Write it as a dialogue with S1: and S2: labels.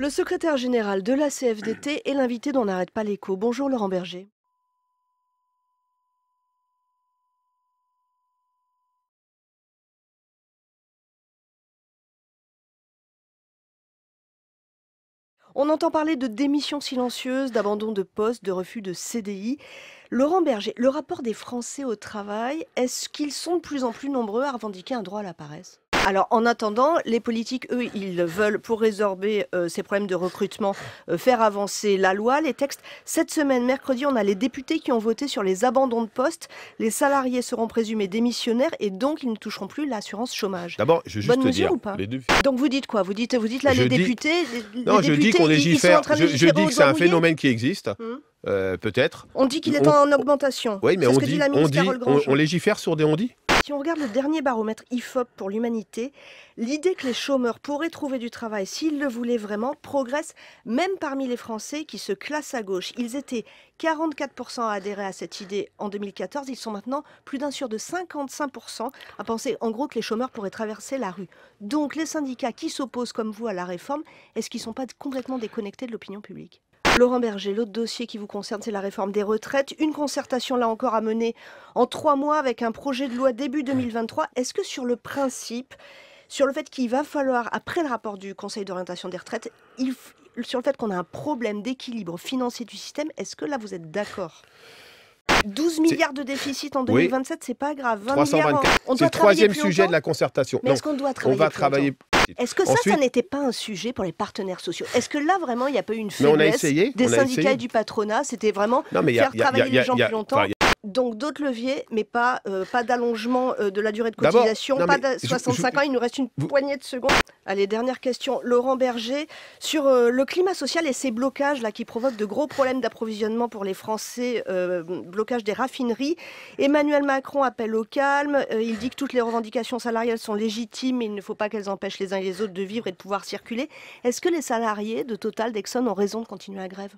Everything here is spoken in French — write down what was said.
S1: Le secrétaire général de la CFDT est l'invité dont n'arrête pas l'écho. Bonjour Laurent Berger. On entend parler de démission silencieuse, d'abandon de poste, de refus de CDI. Laurent Berger, le rapport des Français au travail, est-ce qu'ils sont de plus en plus nombreux à revendiquer un droit à la paresse? Alors, en attendant, les politiques, eux, ils veulent, pour résorber euh, ces problèmes de recrutement, euh, faire avancer la loi, les textes. Cette semaine, mercredi, on a les députés qui ont voté sur les abandons de poste. Les salariés seront présumés démissionnaires et donc ils ne toucheront plus l'assurance chômage.
S2: D'abord, je veux juste
S1: Bonne mesure
S2: dire,
S1: ou pas
S2: les deux-
S1: Donc vous dites quoi? Vous dites, vous dites là,
S2: Je
S1: les
S2: dis-
S1: députés. les-
S2: Non,
S1: les
S2: je dis qu'on légifère. Je, dis que c'est un phénomène qui existe,
S1: Hum.
S2: euh, peut-être.
S1: On dit qu'il est
S2: On-
S1: en augmentation.
S2: Oui, mais on
S1: ce que
S2: dit,
S1: dit
S2: on dit, on, on légifère sur des on-dit.
S1: Si on regarde le dernier baromètre IFOP pour l'humanité, l'idée que les chômeurs pourraient trouver du travail s'ils le voulaient vraiment progresse même parmi les Français qui se classent à gauche. Ils étaient 44% à adhérer à cette idée en 2014, ils sont maintenant plus d'un sur de 55% à penser en gros que les chômeurs pourraient traverser la rue. Donc les syndicats qui s'opposent comme vous à la réforme, est-ce qu'ils ne sont pas complètement déconnectés de l'opinion publique? Laurent Berger, l'autre dossier qui vous concerne, c'est la réforme des retraites. Une concertation, là encore, à mener en trois mois avec un projet de loi début 2023. Est-ce que sur le principe, sur le fait qu'il va falloir, après le rapport du Conseil d'orientation des retraites, il sur le fait qu'on a un problème d'équilibre financier du système, est-ce que là vous êtes d'accord? 12 milliards de déficit en
S2: Oui.
S1: 2027, c'est pas grave. 20 milliards en-
S2: 324.
S1: on
S2: C'est le troisième sujet de la concertation.
S1: Mais est-ce qu'on doit
S2: on va travailler.
S1: Est-ce que ça,
S2: Ensuite-
S1: ça n'était pas un sujet pour les partenaires sociaux? Est-ce que là, vraiment, il n'y a pas eu une
S2: Mais on a
S1: faiblesse
S2: essayé,
S1: des
S2: on a
S1: syndicats
S2: essayé.
S1: et du patronat? C'était vraiment
S2: Non, mais
S1: faire
S2: a-
S1: travailler
S2: a-
S1: les gens
S2: a-
S1: plus longtemps? Donc d'autres leviers, mais pas, euh, pas d'allongement euh, de la durée de cotisation,
S2: non,
S1: pas de
S2: je-
S1: 65
S2: je-
S1: ans, il nous reste une
S2: vous-
S1: poignée de secondes. Allez, dernière question. Laurent Berger, sur euh, le climat social et ces blocages là qui provoquent de gros problèmes d'approvisionnement pour les Français, blocage des raffineries. Emmanuel Macron appelle au calme. Il dit que toutes les revendications salariales sont légitimes, mais il ne faut pas qu'elles empêchent les uns et les autres de vivre et de pouvoir circuler. Est-ce que les salariés de Total, d'Exxon ont raison de continuer la grève?